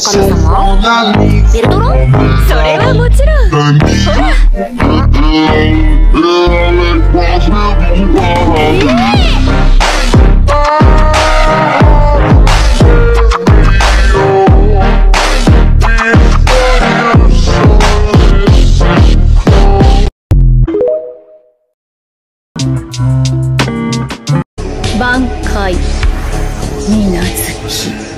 か様？ベルトロそれはもちろん。ほら挽回水無月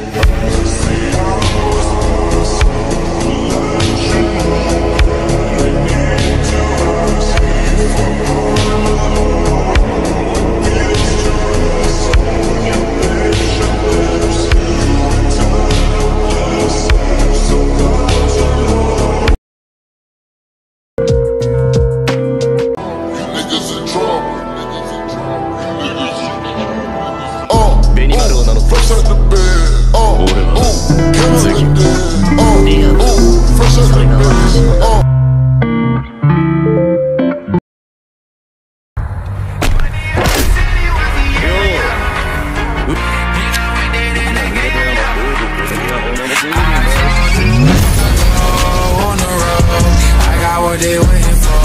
what they waiting for.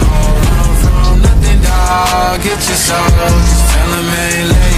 Don't run from nothing, dog. Get your soul. Just tell 'em ain't laying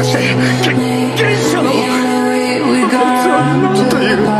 かして、け、現いの、本当のと言う。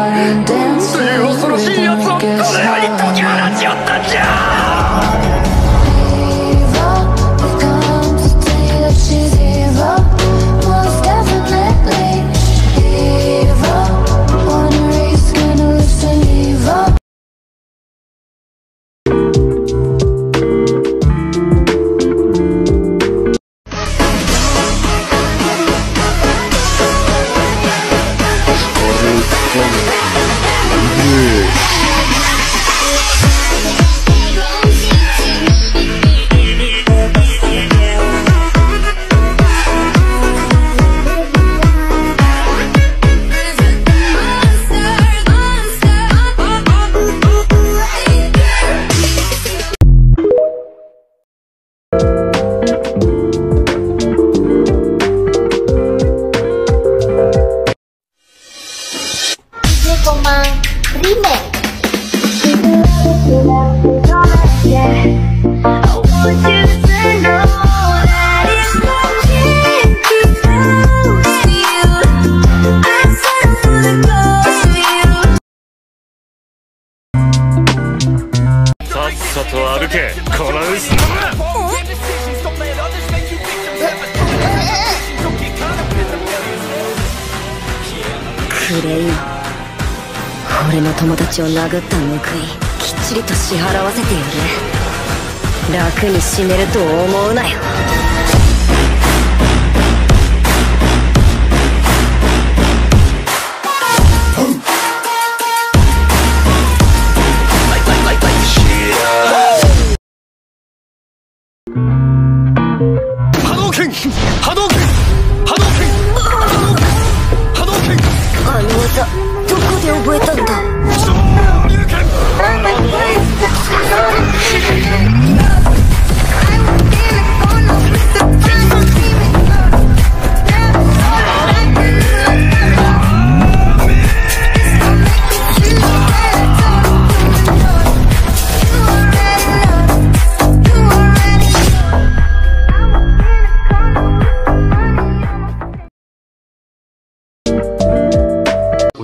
けこの薄クレイ。ン俺の友達を殴った報いきっちりと支払わせてやる。楽に死ねると思うなよ。波動拳波動拳波動拳波動拳あの技どこで覚えたんだ？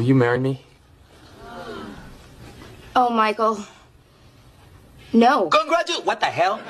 You marry me? Oh, Michael. No. Congratulations. What the hell?